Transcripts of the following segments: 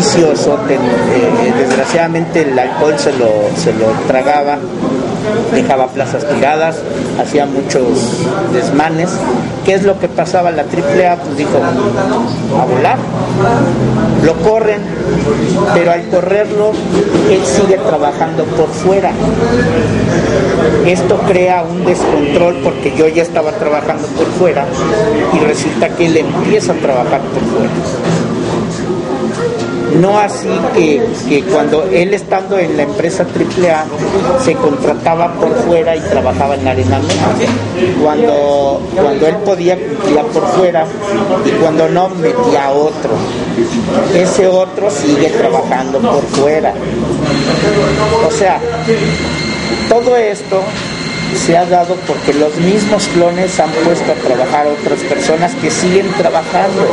vicioso, eh, desgraciadamente el alcohol se lo, se lo tragaba, dejaba plazas tiradas, hacía muchos desmanes. ¿Qué es lo que pasaba? La AAA pues dijo, a volar. Lo corren, pero al correrlo, él sigue trabajando por fuera. Esto crea un descontrol porque yo ya estaba trabajando por fuera y resulta que él empieza a trabajar por fuera. No así que, cuando él estando en la empresa AAA se contrataba por fuera y trabajaba en Arena Cuando, cuando él podía cumplía por fuera y cuando no metía a otro. Ese otro sigue trabajando por fuera. O sea, todo esto se ha dado porque los mismos clones han puesto a trabajar a otras personas que siguen trabajando,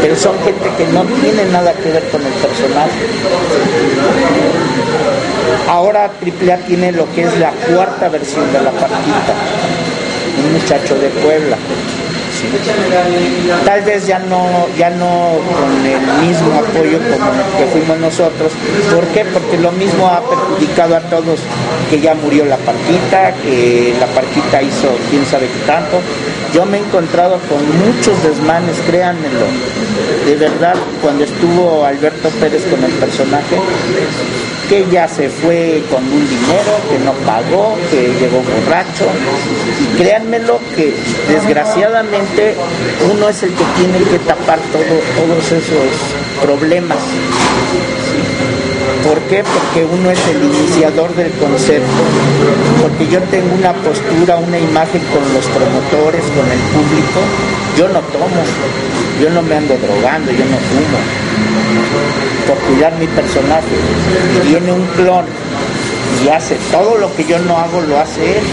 pero son gente que no tiene nada que ver con el personal. Ahora AAA tiene lo que es la cuarta versión de la partita, un muchacho de Puebla. Tal vez ya no, ya no con el mismo apoyo como que fuimos nosotros. ¿Por qué? Porque lo mismo ha perjudicado a todos, que ya murió la parquita, que la parquita hizo quién sabe qué tanto. Yo me he encontrado con muchos desmanes, créanmelo. De verdad, cuando estuvo Alberto Pérez con el personaje, que ya se fue con un dinero, que no pagó, que llegó borracho. Y créanmelo que desgraciadamente uno es el que tiene que tapar todo, todos esos problemas. ¿Por qué? Porque uno es el iniciador del concepto, porque yo tengo una postura, una imagen con los promotores, con el público. Yo no tomo, yo no me ando drogando, yo no fumo. Por cuidar mi personaje. Viene un clon y hace todo lo que yo no hago, lo hace él.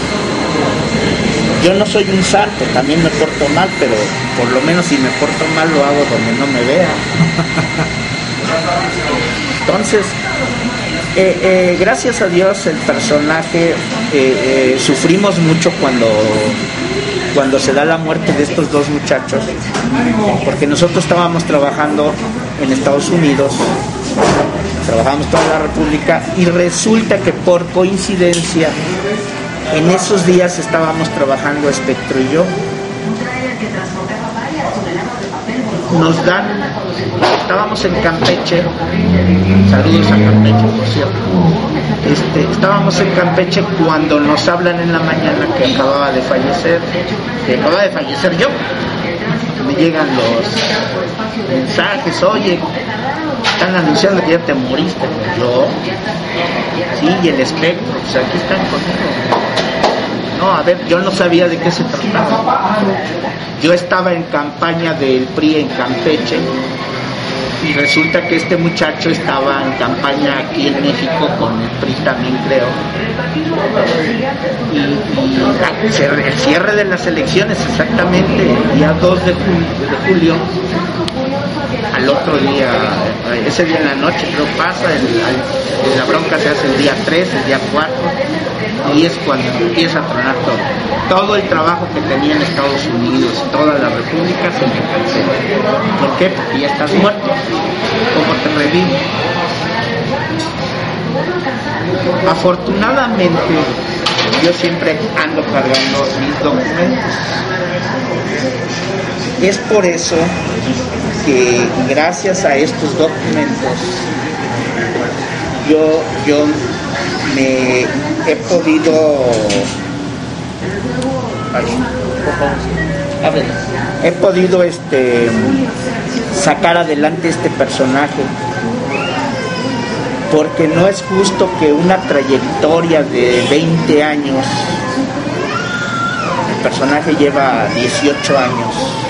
Yo no soy un santo, también me porto mal, pero por lo menos si me porto mal lo hago donde no me vea. Entonces, eh, eh, gracias a Dios el personaje eh, sufrimos mucho cuando cuando se da la muerte de estos dos muchachos, porque nosotros estábamos trabajando en Estados Unidos, trabajábamos toda la República y resulta que por coincidencia en esos días estábamos trabajando Espectro y yo. Nos dan, estábamos en Campeche, saludos a Campeche por cierto, este, estábamos en Campeche cuando nos hablan en la mañana que acababa de fallecer, que acababa de fallecer yo. Me llegan los mensajes, oye, están anunciando que ya te moriste. Yo, sí, y el espectro, pues aquí están conmigo. No, a ver, yo no sabía de qué se trataba. Yo estaba en campaña del PRI en Campeche y resulta que este muchacho estaba en campaña aquí en México con el PRI también creo y, el cierre de las elecciones exactamente el día 2 de julio, al otro día ese día en la noche creo pasa la bronca se hace el día 3 el día 4 y es cuando empieza a tronar todo. Todo el trabajo que tenía en Estados Unidos, toda la república se me cancela. ¿Por qué? Porque ya estás muerto. ¿Cómo te revivo? Afortunadamente, yo siempre ando cargando mis documentos. Es por eso que gracias a estos documentos yo, yo me he podido he podido este sacar adelante este personaje. Porque no es justo que una trayectoria de 20 años el personaje lleva 18 años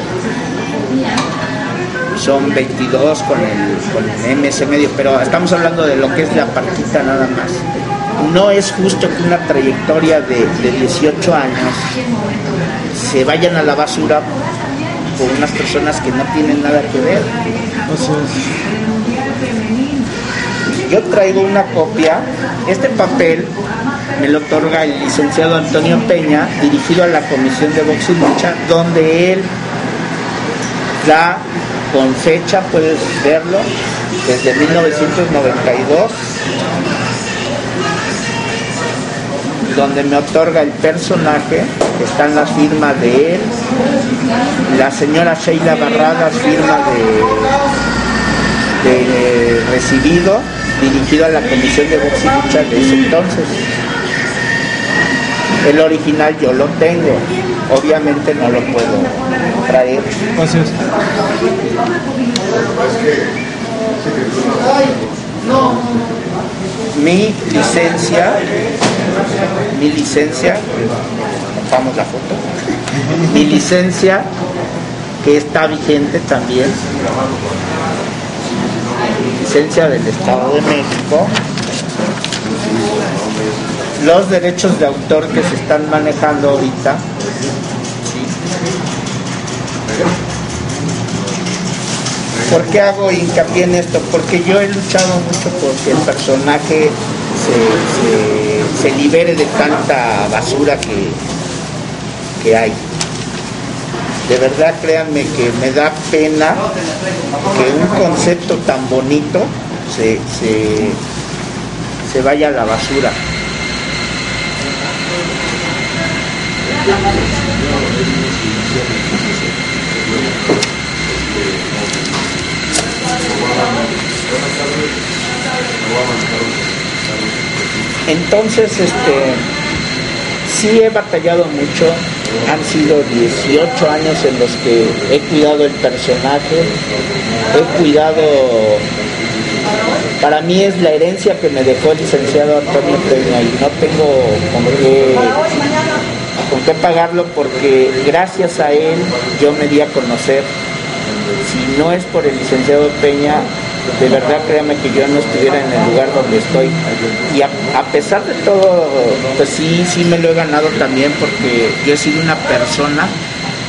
son 22 con el, con el MS medio, pero estamos hablando de lo que es la partita nada más. No es justo que una trayectoria de, 18 años se vayan a la basura por unas personas que no tienen nada que ver. Yo traigo una copia, este papel me lo otorga el licenciado Antonio Peña, dirigido a la Comisión de Box y Lucha, donde él con fecha, puedes verlo, desde 1992, donde me otorga el personaje, están las firmas de él, la señora Sheila Barradas firma de, de recibido, dirigido a la Comisión de Box y Lucha de ese entonces. El original yo lo tengo, obviamente no lo puedo traer. Gracias. Mi licencia, mi licencia, vamos la foto, mi licencia que está vigente también, licencia del Estado de México, los derechos de autor que se están manejando ahorita. ¿Por qué hago hincapié en esto? Porque yo he luchado mucho porque el personaje se, libere de tanta basura que, que hay. De verdad, créanme que me da pena que un concepto tan bonito se, se vaya a la basura. Entonces, este, sí he batallado mucho. Han sido 18 años en los que he cuidado el personaje, he cuidado. Para mí es la herencia que me dejó el licenciado Antonio Peña y no tengo con qué, con qué pagarlo porque gracias a él yo me di a conocer. Si no es por el licenciado Peña, de verdad créame que yo no estuviera en el lugar donde estoy. Y a, pesar de todo, pues sí, sí me lo he ganado también porque yo he sido una persona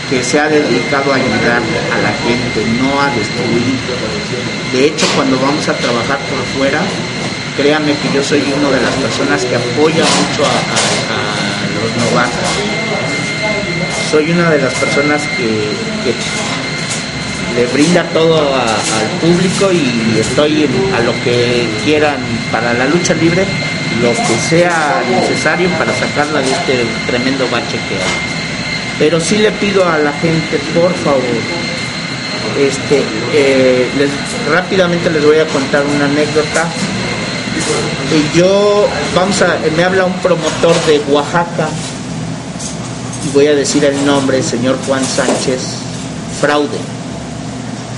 que se ha dedicado a ayudar a la gente, no a destruir. De hecho, cuando vamos a trabajar por fuera, créame que yo soy una de las personas que apoya mucho a- Soy una de las personas que, le brinda todo al público y estoy a lo que quieran para la lucha libre, lo que sea necesario para sacarla de este tremendo bache que hay. Pero sí le pido a la gente, por favor, este, eh, les- rápidamente les voy a contar una anécdota. Yo, vamos a, me habla un promotor de Oaxaca, y voy a decir el nombre, señor Juan Sánchez, fraude.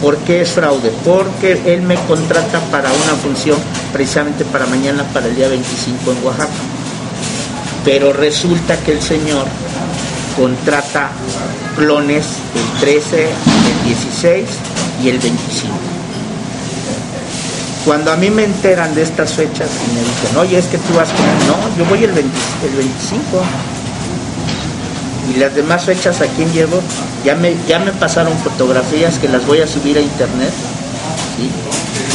¿Por qué es fraude? Porque él me contrata para una función precisamente para mañana, para el día 25 en Oaxaca. Pero resulta que el señor contrata clones el 13, el 16 y el 25. Cuando a mí me enteran de estas fechas y me dicen, oye, es que tú vas con no, yo voy el, 20 el 25 y las demás fechas a quién llevo, ya me, ya me pasaron fotografías que las voy a subir a internet.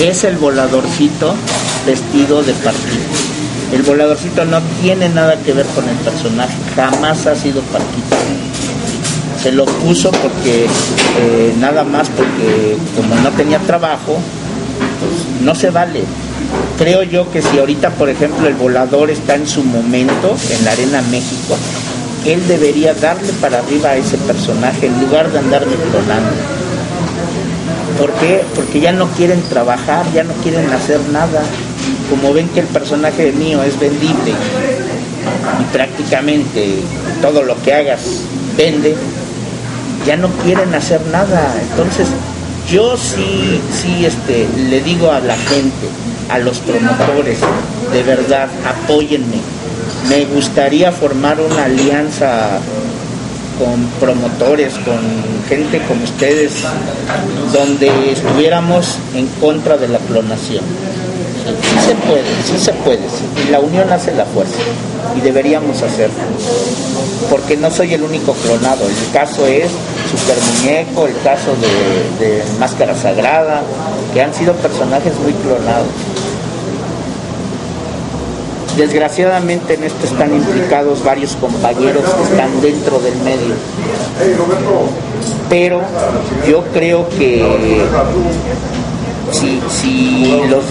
Es el voladorcito vestido de partido. El voladorcito no tiene nada que ver con el personaje, jamás ha sido Parquito. Se lo puso porque, eh, nada más porque como no tenía trabajo, no se vale. Creo yo que si ahorita, por ejemplo, el volador está en su momento en la Arena México, él debería darle para arriba a ese personaje en lugar de andarme clonando. ¿Por qué? Porque ya no quieren trabajar, ya no quieren hacer nada. Como ven que el personaje mío es vendible y prácticamente todo lo que hagas vende, ya no quieren hacer nada. Entonces, yo sí, sí este, le digo a la gente, a los promotores, de verdad, apóyenme. Me gustaría formar una alianza con promotores, con gente como ustedes, donde estuviéramos en contra de la clonación. Sí, se puede, sí se puede. Y la unión hace la fuerza. Y deberíamos hacerlo. Porque no soy el único clonado. El caso es Super Muñeco, el caso de, Máscara Sagrada, que han sido personajes muy clonados. Desgraciadamente en esto están implicados varios compañeros que están dentro del medio. Pero yo creo que si, si los